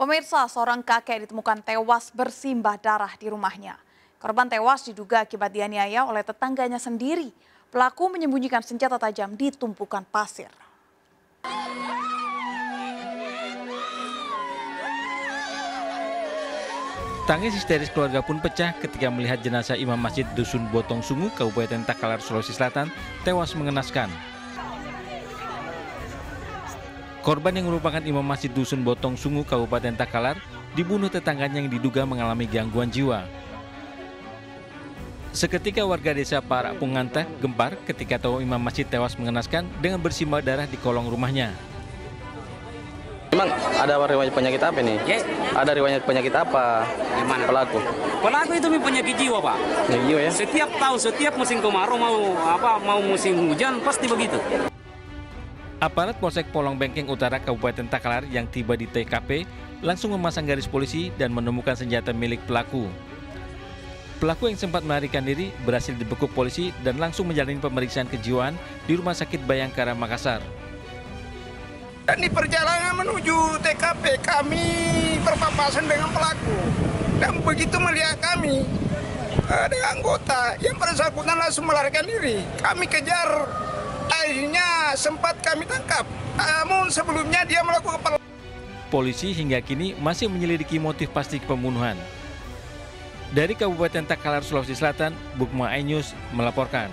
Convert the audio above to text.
Pemirsa, seorang kakek ditemukan tewas bersimbah darah di rumahnya. Korban tewas diduga akibat dianiaya oleh tetangganya sendiri. Pelaku menyembunyikan senjata tajam di tumpukan pasir. Tangis histeris keluarga pun pecah ketika melihat jenazah Imam Masjid Dusun Botong Sungu, Kabupaten Takalar, Sulawesi Selatan, tewas mengenaskan. Korban yang merupakan Imam Masjid Dusun Botong Sungu, Kabupaten Takalar, dibunuh tetangganya yang diduga mengalami gangguan jiwa. Seketika warga desa Parak Pungantah gempar ketika tahu Imam Masjid tewas mengenaskan dengan bersimbah darah di kolong rumahnya. Memang ada riwayat penyakit apa nih? Ya. Ada riwayat penyakit apa? Gimana? Pelaku. Pelaku itu punya penyakit jiwa pak. Penyakit jiwa ya? Setiap tahun, setiap musim kemarau mau apa mau musim hujan pasti begitu. Aparat Polsek Polong Bengkeng Utara Kabupaten Takalar yang tiba di TKP langsung memasang garis polisi dan menemukan senjata milik pelaku. Pelaku yang sempat melarikan diri berhasil dibekuk polisi dan langsung menjalani pemeriksaan kejiwaan di Rumah Sakit Bayangkara Makassar. Di perjalanan menuju TKP kami berpapasan dengan pelaku. Dan begitu melihat kami uh, dengan anggota yang bersangkutan langsung melarikan diri. Kami kejar, akhirnya sempat kami tangkap. Namun sebelumnya dia melakukan Polisi hingga kini masih menyelidiki motif pasti pembunuhan. Dari Kabupaten Takalar, Sulawesi Selatan, Bukma Ainyus melaporkan.